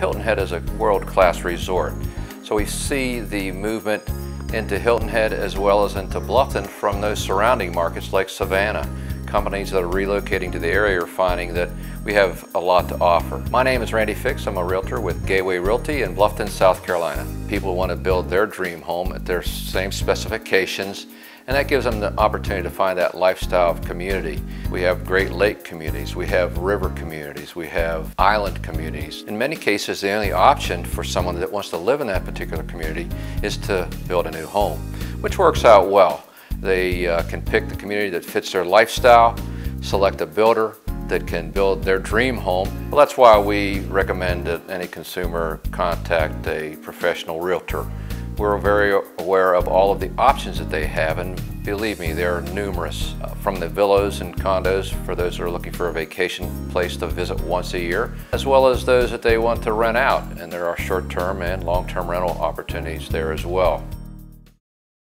Hilton Head is a world-class resort. So we see the movement into Hilton Head as well as into Bluffton from those surrounding markets like Savannah. Companies that are relocating to the area are finding that we have a lot to offer. My name is Randy Fix. I'm a realtor with Gateway Realty in Bluffton, South Carolina. People want to build their dream home at their same specifications and that gives them the opportunity to find that lifestyle of community. We have great lake communities, we have river communities, we have island communities. In many cases, the only option for someone that wants to live in that particular community is to build a new home, which works out well. They uh, can pick the community that fits their lifestyle, select a builder that can build their dream home. Well, that's why we recommend that any consumer contact a professional realtor. We're very aware of all of the options that they have and believe me, there are numerous. Uh, from the villas and condos for those that are looking for a vacation place to visit once a year, as well as those that they want to rent out. And there are short-term and long-term rental opportunities there as well.